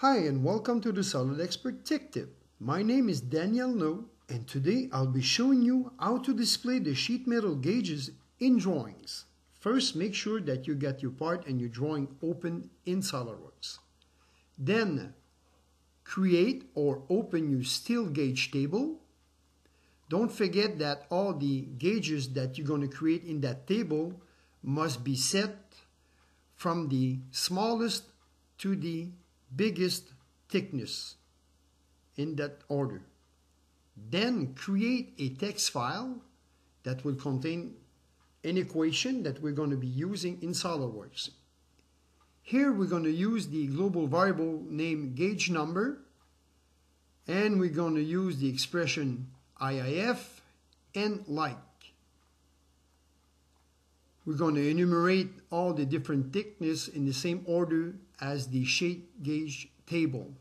Hi and welcome to the SolidXpert Tech Tip. My name is Daniel No and today I'll be showing you how to display the sheet metal gauges in drawings. First make sure that you get your part and your drawing open in SOLIDWORKS. Then create or open your steel gauge table. Don't forget that all the gauges that you're going to create in that table must be set from the smallest to the biggest thickness in that order. Then create a text file that will contain an equation that we're going to be using in SOLIDWORKS. Here we're going to use the global variable named gauge number and we're going to use the expression IIF and like. We're going to enumerate all the different thickness in the same order as the sheet gauge table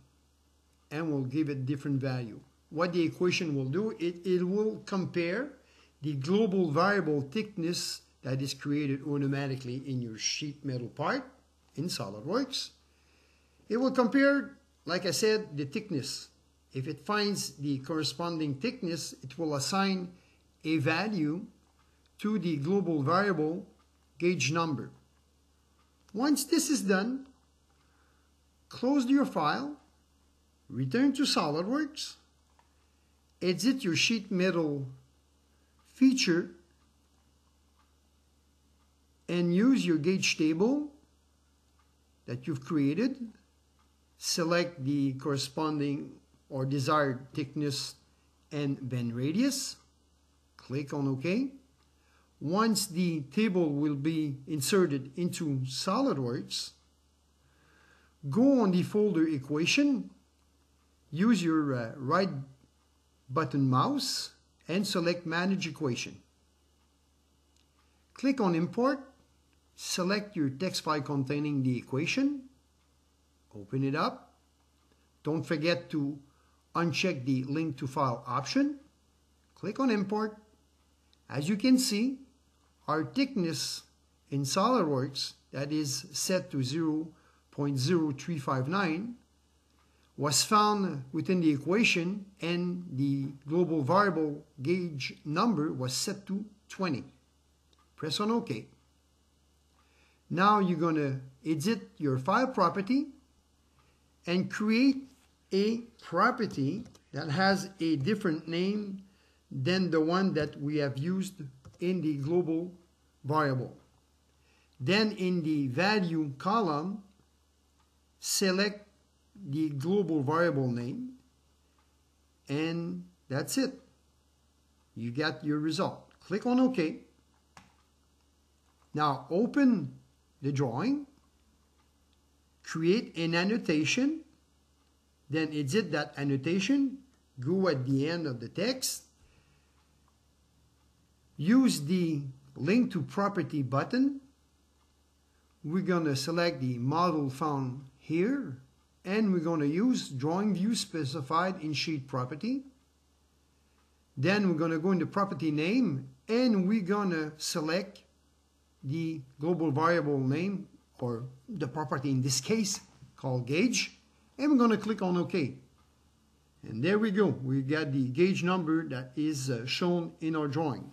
and we'll give it different value. What the equation will do, it, it will compare the global variable thickness that is created automatically in your sheet metal part in SOLIDWORKS. It will compare, like I said, the thickness. If it finds the corresponding thickness, it will assign a value to the global variable gauge number. Once this is done, close your file, return to SOLIDWORKS, exit your sheet metal feature, and use your gauge table that you've created. Select the corresponding or desired thickness and bend radius. Click on OK. Once the table will be inserted into SOLIDWORKS, go on the folder equation, use your uh, right button mouse and select manage equation. Click on import, select your text file containing the equation, open it up. Don't forget to uncheck the link to file option. Click on import. As you can see, our thickness in SOLIDWORKS that is set to 0.0359 was found within the equation and the global variable gauge number was set to 20. Press on OK. Now you're going to edit your file property and create a property that has a different name than the one that we have used in the global variable. Then in the value column, select the global variable name and that's it. You got your result. Click on OK. Now open the drawing, create an annotation, then edit that annotation, go at the end of the text, use the link to property button. We're going to select the model found here and we're going to use drawing view specified in sheet property. Then we're going to go into property name and we're going to select the global variable name or the property in this case called gauge and we're going to click on OK. And there we go. We got the gauge number that is uh, shown in our drawing.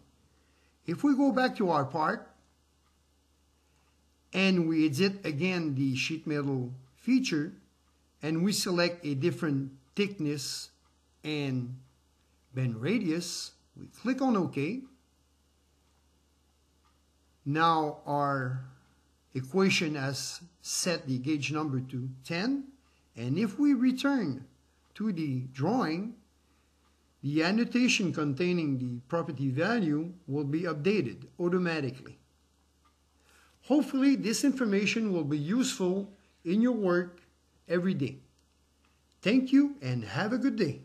If we go back to our part and we edit again the sheet metal feature and we select a different thickness and bend radius, we click on OK. Now our equation has set the gauge number to 10 and if we return to the drawing the annotation containing the property value will be updated automatically. Hopefully this information will be useful in your work every day. Thank you and have a good day.